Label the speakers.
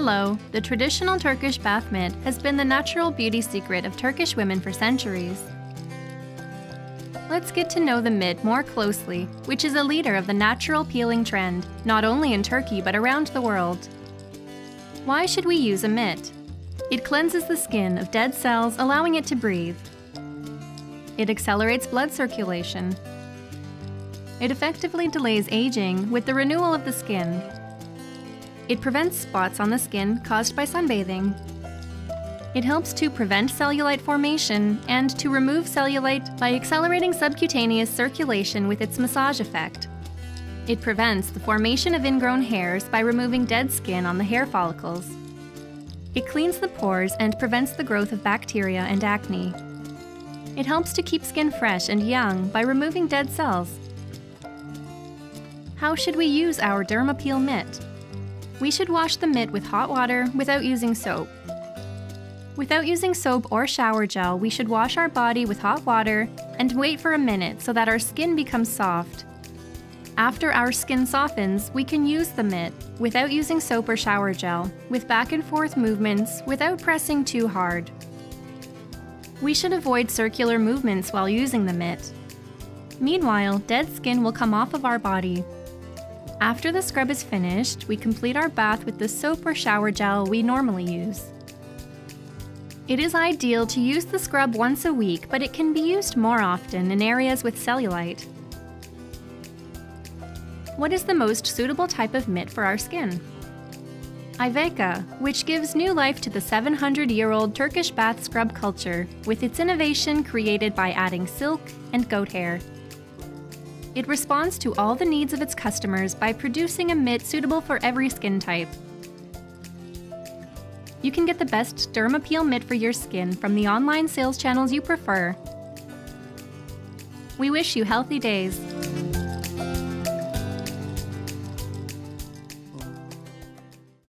Speaker 1: Hello, the traditional Turkish bath mitt has been the natural beauty secret of Turkish women for centuries. Let's get to know the mitt more closely, which is a leader of the natural peeling trend, not only in Turkey but around the world. Why should we use a mitt? It cleanses the skin of dead cells, allowing it to breathe. It accelerates blood circulation. It effectively delays aging with the renewal of the skin, it prevents spots on the skin caused by sunbathing. It helps to prevent cellulite formation and to remove cellulite by accelerating subcutaneous circulation with its massage effect. It prevents the formation of ingrown hairs by removing dead skin on the hair follicles. It cleans the pores and prevents the growth of bacteria and acne. It helps to keep skin fresh and young by removing dead cells. How should we use our Dermapeel mitt? We should wash the mitt with hot water without using soap. Without using soap or shower gel, we should wash our body with hot water and wait for a minute so that our skin becomes soft. After our skin softens, we can use the mitt without using soap or shower gel, with back and forth movements without pressing too hard. We should avoid circular movements while using the mitt. Meanwhile, dead skin will come off of our body, after the scrub is finished, we complete our bath with the soap or shower gel we normally use. It is ideal to use the scrub once a week, but it can be used more often in areas with cellulite. What is the most suitable type of mitt for our skin? Ayveka, which gives new life to the 700 year old Turkish bath scrub culture with its innovation created by adding silk and goat hair. It responds to all the needs of its customers by producing a mitt suitable for every skin type. You can get the best Dermapeel mitt for your skin from the online sales channels you prefer. We wish you healthy days.